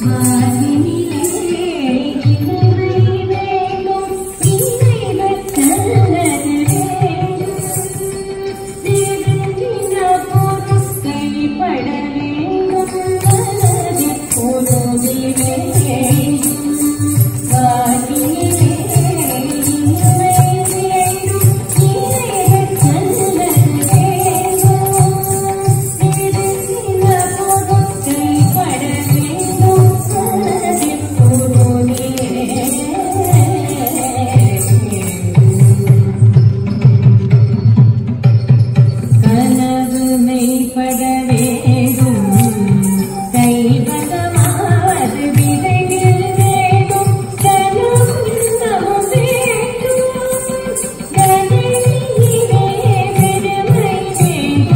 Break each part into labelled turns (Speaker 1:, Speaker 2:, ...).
Speaker 1: smile.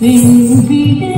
Speaker 1: विदने